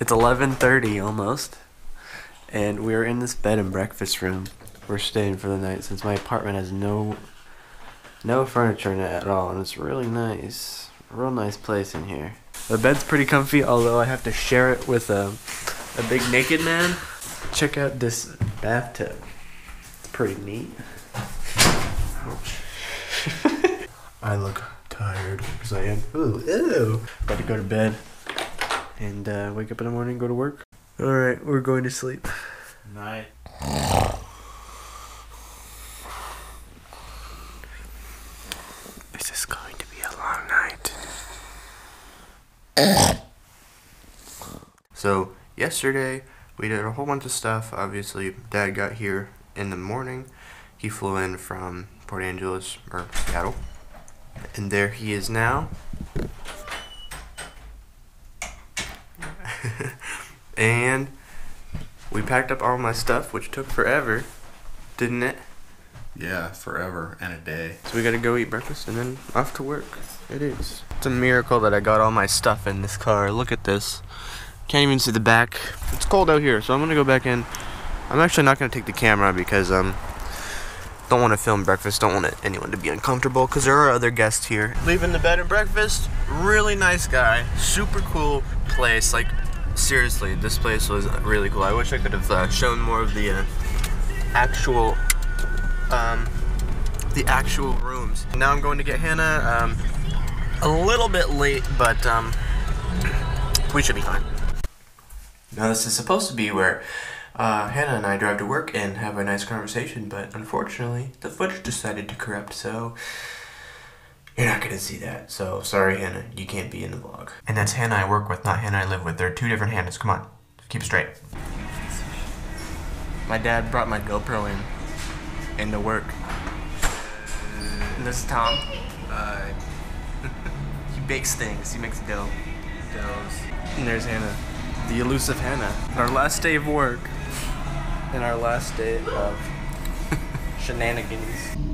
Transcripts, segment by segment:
It's 11:30 almost, and we're in this bed and breakfast room. We're staying for the night since my apartment has no no furniture in it at all, and it's really nice. Real nice place in here. The bed's pretty comfy, although I have to share it with a a big naked man. Check out this bathtub. It's pretty neat. I look tired because I am. Ooh, ew. About to go to bed and uh, wake up in the morning, go to work. All right, we're going to sleep. Night. This is going to be a long night. so, yesterday we did a whole bunch of stuff. Obviously, Dad got here in the morning. He flew in from Port Angeles or Seattle. And there he is now. and we packed up all my stuff, which took forever, didn't it? Yeah, forever and a day. So we gotta go eat breakfast and then off to work. It is. It's a miracle that I got all my stuff in this car. Look at this. Can't even see the back. It's cold out here, so I'm gonna go back in. I'm actually not gonna take the camera because um don't want to film breakfast. Don't want anyone to be uncomfortable because there are other guests here. Leaving the bed and breakfast. Really nice guy. Super cool place. Like seriously, this place was really cool. I wish I could have uh, shown more of the uh, actual um, the actual rooms. Now I'm going to get Hannah. Um, a little bit late, but um, we should be fine. Now this is supposed to be where uh, Hannah and I drive to work and have a nice conversation, but unfortunately the footage decided to corrupt, so you're not gonna see that. So sorry, Hannah, you can't be in the vlog. And that's Hannah I work with, not Hannah I live with. They're two different Hannahs. Come on, keep it straight. My dad brought my GoPro in into work. And this is Tom. Uh, he bakes things. He makes dough. Doughs. And there's Hannah, the elusive Hannah. Our last day of work, and our last day of shenanigans.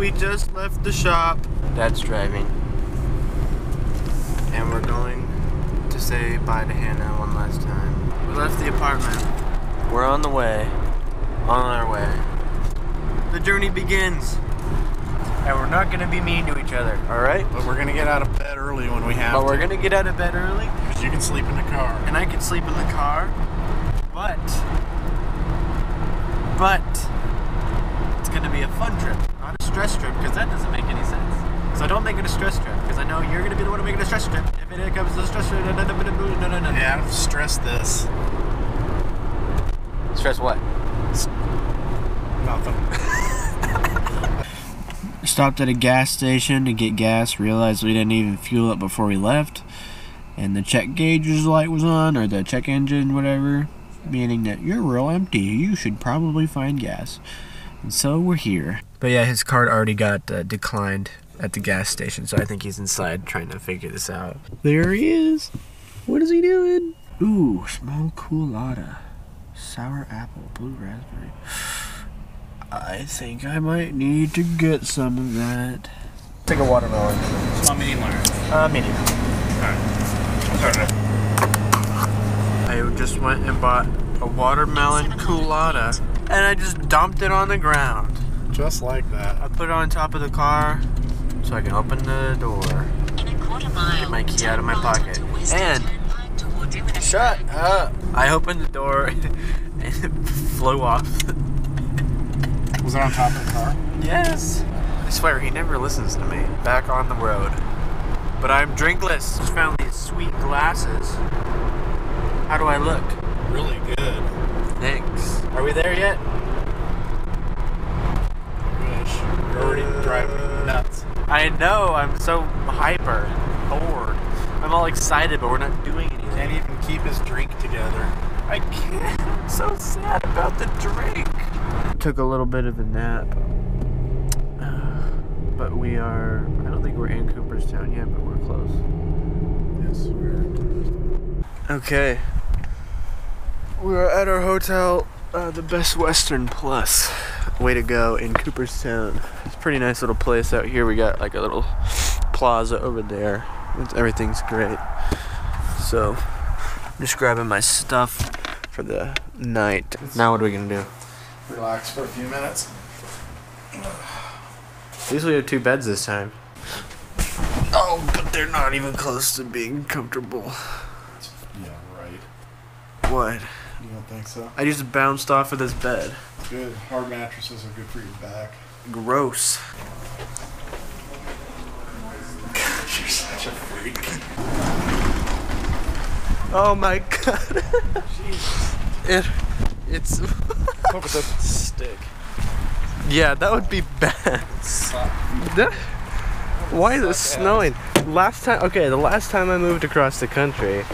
We just left the shop. Dad's driving. And we're going to say bye to Hannah one last time. We left the apartment. We're on the way. On our way. The journey begins. And we're not gonna be mean to each other, alright? But we're gonna get out of bed early when we have But we're gonna get out of bed early, Because you can sleep in the car. and I can sleep in the car. But. But. It's gonna be a fun trip, not a stress trip, because that doesn't make any sense. So don't make it a stress trip, because I know you're gonna be the one making a stress trip. If it comes to a stress trip, no, no, no, no, no, no. Yeah, don't stress this. Stress what? Nothing. stopped at a gas station to get gas, realized we didn't even fuel up before we left, and the check gauge's light was on, or the check engine, whatever, meaning that you're real empty. You should probably find gas. And so we're here. But yeah, his card already got uh, declined at the gas station, so I think he's inside trying to figure this out. There he is. What is he doing? Ooh, small colada. Sour apple, blue raspberry. I think I might need to get some of that. Take a watermelon. Small medium large. Uh, medium. Alright. I just went and bought a watermelon colada, and I just dumped it on the ground. Just like that. I put it on top of the car so I can open the door. Mile, Get my key out of my pocket. And- Shut up! I opened the door and it flew off. Was it on top of the car? Yes! I swear, he never listens to me. Back on the road. But I'm drinkless. Just found these sweet glasses. How do I look? Really good. Thanks. Are we there yet? Wish. You're already driving me uh, nuts. I know, I'm so hyper, bored. I'm all excited, but we're not doing anything. Can't even keep his drink together. I can't. I'm so sad about the drink. Took a little bit of a nap. But we are, I don't think we're in Cooperstown yet, but we're close. Yes, we're. Okay. We're at our hotel, uh, the Best Western Plus. Way to go in Cooperstown. It's a pretty nice little place out here. We got like a little plaza over there. It's, everything's great. So, I'm just grabbing my stuff for the night. Now what are we gonna do? Relax for a few minutes. At least we have two beds this time. Oh, but they're not even close to being comfortable. Yeah, right. What? You don't think so? I just bounced off of this bed. It's good. Hard mattresses are good for your back. Gross. You're such a freak. Oh my god. it, it's. Hope it doesn't stick. Yeah, that would be bad. That- why is it snowing? Last time, okay, the last time I moved across the country,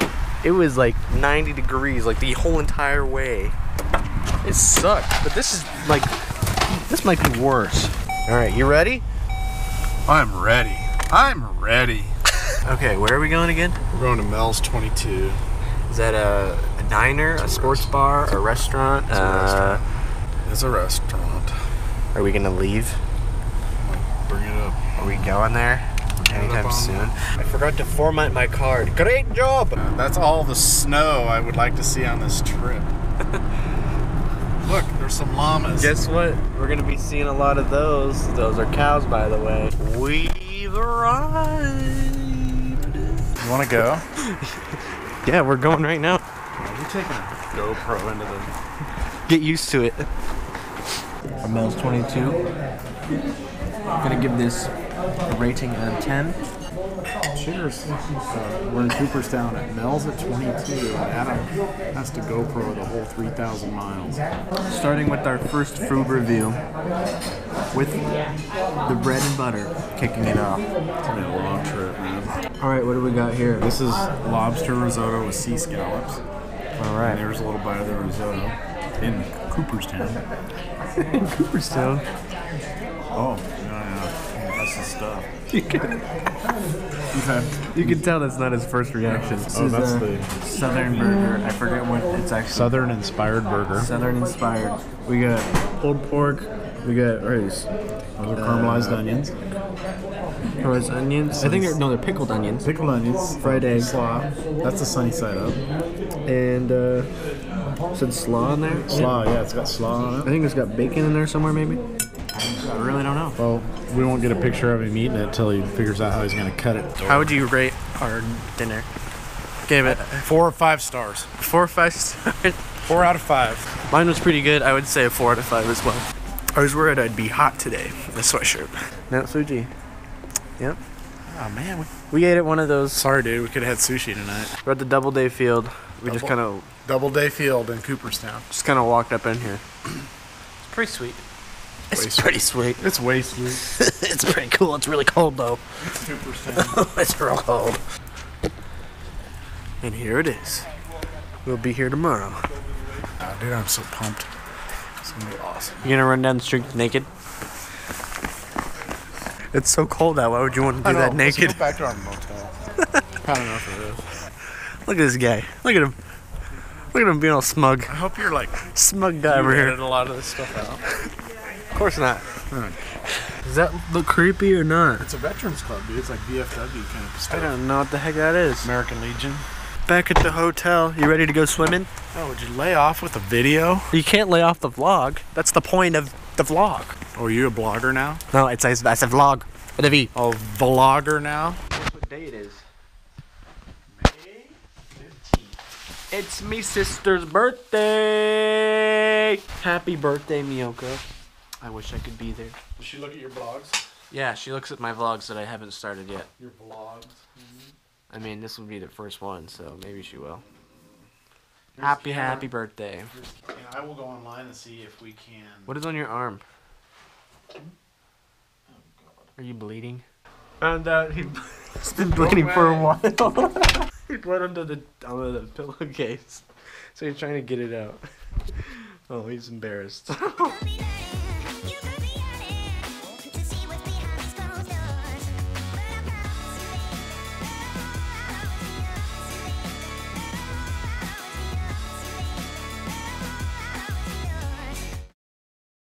it was like 90 degrees, like the whole entire way. It sucked, but this is like, this might be worse. All right, you ready? I'm ready. I'm ready. Okay, where are we going again? We're going to Mel's 22. Is that a, a diner, a sports bar, a restaurant? It's a uh, It's a restaurant. Are we gonna leave? Bring it up. Are we going there anytime soon? I forgot to format my card. Great job! That's all the snow I would like to see on this trip. Look, there's some llamas. Guess what? We're gonna be seeing a lot of those. Those are cows, by the way. We've arrived. You want to go? Yeah, we're going right now. Are you taking a GoPro into the? Get used to it. Our Mel's 22. I'm Gonna give this a rating of 10. Cheers. Uh, so we're in Cooperstown at Mel's at 22. Adam has to GoPro the whole 3,000 miles. Starting with our first food review with the bread and butter kicking it off. It's been a long trip, man. All right, what do we got here? This is lobster risotto with sea scallops. All And there's a little bite of the risotto in Cooperstown. in Cooperstown. Oh. That's the stuff. You can, Okay. you can tell that's not his first reaction. this Oh, that's the Southern burger. I forget what it's actually. Southern inspired burger. Southern inspired. We got pulled pork. We got rice. Those are caramelized onions. Those onions. I think they're no, they're pickled onions. Pickled onions. Fried egg. Slaw. That's the sunny side up. And uh, said slaw in there. Slaw, yeah, it's got slaw on it. I think it's got bacon in there somewhere, maybe. I really don't know. Well, we won't get a picture of him eating it until he figures out how he's going to cut it. How would you rate our dinner? Gave it Four or five stars. four or five stars. Four out of five. Mine was pretty good. I would say a four out of five as well. I was worried I'd be hot today. The sweatshirt. No Fuji. Yep. Oh, man. We... We ate at one of those. Sorry, dude. We could have had sushi tonight. We're at the Doubleday Field. We just kind of Double- Day Field in Cooperstown. just kind of walked up in here. It's pretty sweet. It's Way pretty sweet. It's way sweet. it's pretty cool. It's really cold though. Cooperstown. it's real cold. And here it is. We'll be here tomorrow. oh, dude, I'm so pumped. It's going to be awesome. You gonna run down the street naked? It's so cold out. Why would you want to do that naked? Let's go back to our motel. Had enough of this. Look at this guy. Look at him. Look at him being all smug. I hope you're like Smug guy over you here. edited a lot of this stuff out. Of course not. Does that look creepy or not? It's a veterans club, dude. It's like VFW kind of stuff. I don't know what the heck that is. American Legion. Back at the hotel. You ready to go swimming? Oh, would you lay off with a video? You can't lay off the vlog. That's the point of the vlog. Oh, are you a blogger now? No, it's a, it's a vlog. With a V. Oh, vlogger now? What day it is? It's me sister's birthday. Happy birthday, Miyoko. I wish I could be there. Did she look at your blogs? Yeah, she looks at my vlogs that I haven't started yet. Your vlogs? Mm-hmm. I mean, this will be the first one, so maybe she will. Happy, happy birthday. I will go online and see if we can. What is on your arm? Hmm? Are you bleeding? Found out he- he's been bleeding for a while. he bled under the under the pillowcase, so he's trying to get it out. Oh, he's embarrassed.